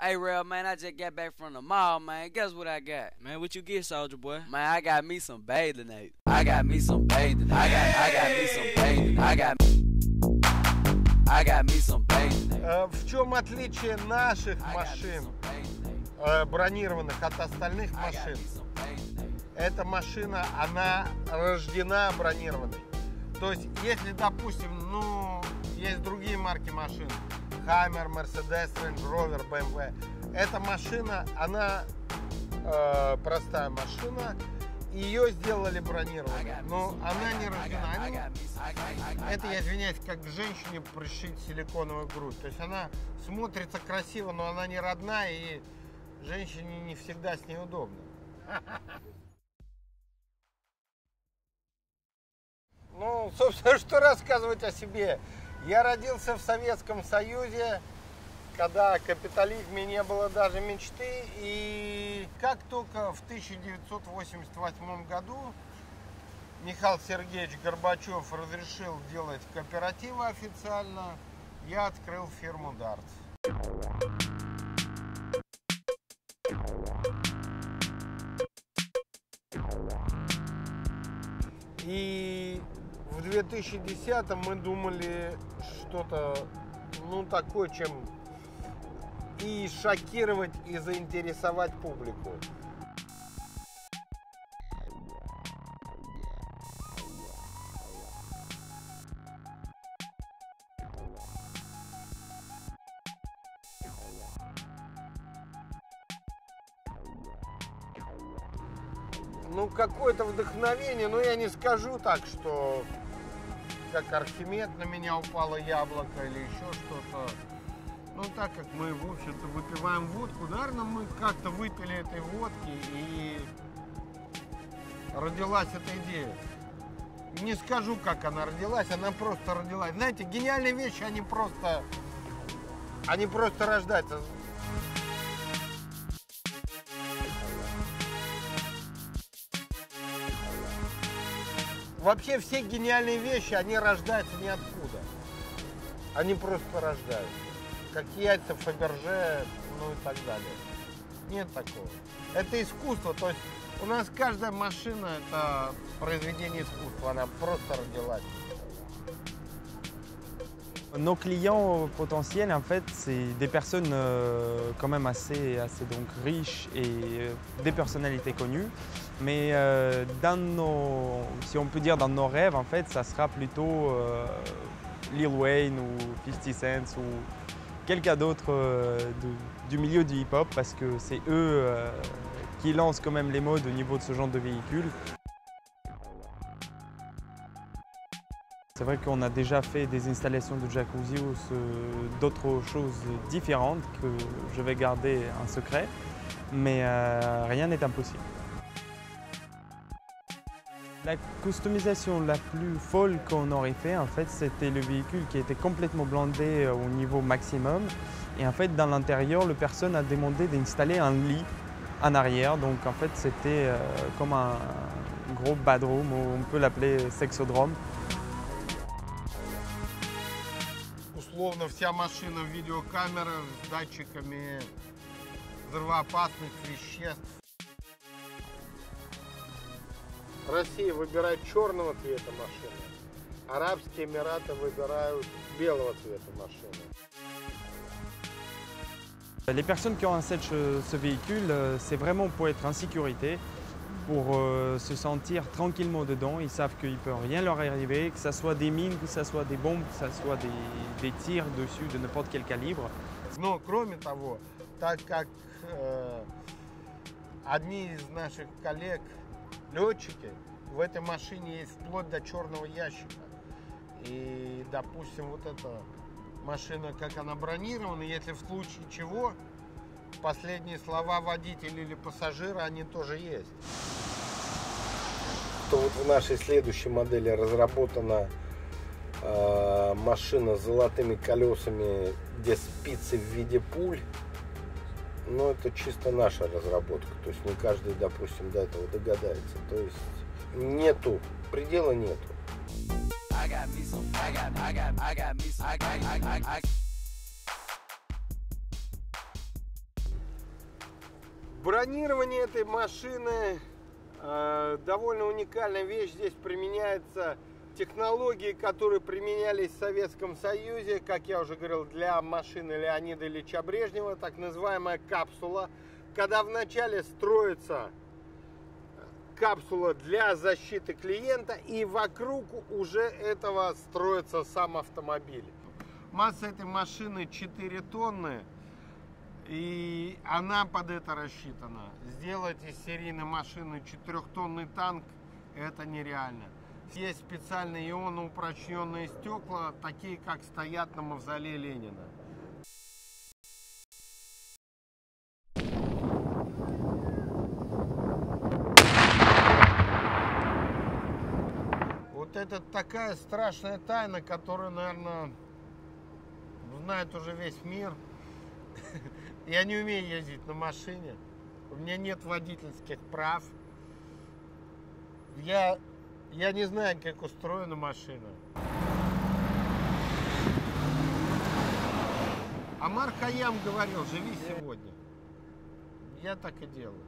Hey, real man, I just got back from the mall, man. Guess what I got? Man, what you get, soldier boy? Man, I got me some bathing ape. I got me some bathing. I got, I got me some bathing. I got, I got me some bathing. Э, В чем отличие наших I got me машин some bathing ape. э, бронированных от остальных машин? Эта машина, она рождена бронированной. То есть, если, допустим, ну, есть другие марки машин, Hammer, Mercedes, Range Rover, BMW, эта машина, она э, простая машина, ее сделали бронированной, но она не рождена. Это, я извиняюсь, как женщине пришить силиконовую грудь. То есть она смотрится красиво, но она не родная, и женщине не всегда с ней удобно. Ну, собственно, что рассказывать о себе? Я родился в Советском Союзе, когда о капитализме не было даже мечты. И как только в 1988 году Михаил Сергеевич Горбачев разрешил делать кооперативы официально, я открыл фирму Дартс. И в 2010 мы думали что-то, ну, такое, чем и шокировать, и заинтересовать публику. Ну, какое-то вдохновение, но я не скажу так, что как Архимед на меня упало яблоко или еще что-то. Ну, так как мы, в общем-то, выпиваем водку, наверное, мы как-то выпили этой водки и родилась эта идея. Не скажу, как она родилась, она просто родилась. Знаете, гениальные вещи, они просто, они просто рождаются. Вообще все гениальные вещи, они рождаются ниоткуда. Они просто рождаются. Как яйца Фаберже, ну и так далее. Нет такого. Это искусство. То есть у нас каждая машина это произведение искусства. Она просто родилась. Nos clients potentiels, en fait, c'est des personnes euh, quand même assez, assez donc riches et euh, des personnalités connues. Mais euh, dans nos, si on peut dire dans nos rêves, en fait, ça sera plutôt Lil Wayne ou 50 Cent ou quelqu'un d'autre du milieu du hip-hop parce que c'est eux qui lancent quand même les modes au niveau de ce genre de véhicule. C'est vrai qu'on a déjà fait des installations de jacuzzi ou d'autres choses différentes que je vais garder un secret, mais euh, rien n'est impossible. La customisation la plus folle qu'on aurait fait, en fait, c'était le véhicule qui était complètement blindé euh, au niveau maximum. Et en fait, dans l'intérieur, le personne a demandé d'installer un lit en arrière. Donc, en fait, c'était euh, comme un gros badroom, on peut l'appeler sexodrome. Условно вся машина видеокамера с датчиками взрывоопасных веществ. Россия выбирает черного цвета машины. Арабские Эмираты выбирают белого цвета машины. Les personnes qui ont en fait ce, ce véhicule, euh, c'est vraiment pour être en sécurité, pour euh, se sentir tranquillement dedans. Ils savent qu'il ne peut rien leur arriver, que ce soit des mines, que ce soit des bombes, que ce soit des, des tirs dessus de n'importe quel calibre. Но кроме того, так как э, одни из наших коллег летчики, в этой машине есть вплоть до черного ящика. И, допустим, вот эта машина, как она бронирована, если в случае чего, последние слова водителя или пассажира, они тоже есть. То вот в нашей следующей модели разработана э, машина с золотыми колесами, где спицы в виде пуль. Но это чисто наша разработка. То есть не каждый, допустим, до этого догадается. То есть нету, предела нету. I got me some, I got, I got, I got me some, I got, I, I, I, Бронирование этой машины э, довольно уникальная вещь. Здесь применяются технологии, которые применялись в Советском Союзе, как я уже говорил, для машины Леонида Ильича Брежнева, так называемая капсула. Когда вначале строится капсула для защиты клиента, и вокруг уже этого строится сам автомобиль. Масса этой машины 4 тонны, и она под это рассчитана. Сделать из серийной машины 4-тонный танк это нереально. Есть специальные ионоупрочненные стекла, такие как стоят на мавзолее Ленина. Вот это такая страшная тайна, которую, наверное, знает уже весь мир. Я не умею ездить на машине. У меня нет водительских прав. Я, я не знаю, как устроена машина. Амар Хаям говорил, живи сегодня. Я так и делаю.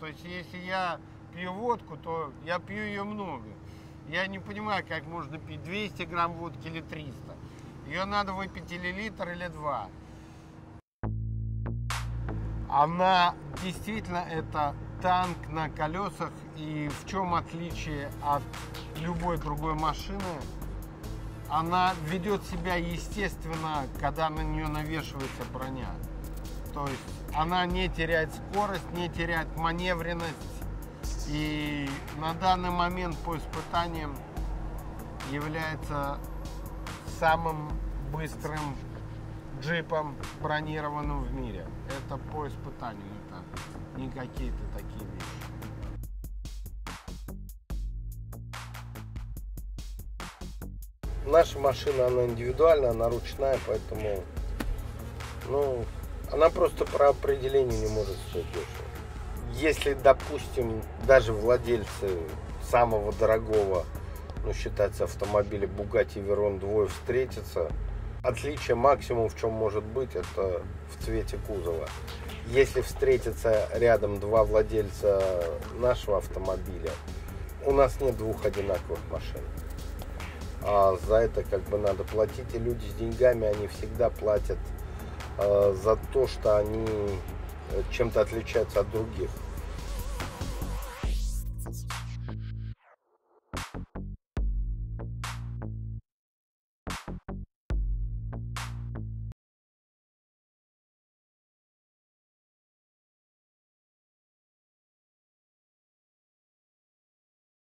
То есть, если я пью водку, то я пью ее много. Я не понимаю, как можно пить 200 грамм водки или 300. Ее надо выпить или литр, или два. Она действительно это танк на колесах. И в чем отличие от любой другой машины? Она ведет себя естественно, когда на нее навешивается броня. То есть она не теряет скорость, не теряет маневренность и на данный момент по испытаниям является самым быстрым джипом бронированным в мире. Это по испытаниям, это не какие-то такие вещи. Наша машина, она индивидуальная, она ручная, поэтому, ну, она просто по определению не может стоить дешево если, допустим, даже владельцы самого дорогого, ну, считается автомобиля Bugatti Veyron 2 встретятся, отличие максимум в чем может быть, это в цвете кузова. Если встретятся рядом два владельца нашего автомобиля, у нас нет двух одинаковых машин. А за это как бы надо платить. И люди с деньгами, они всегда платят э, за то, что они чем-то отличаются от других.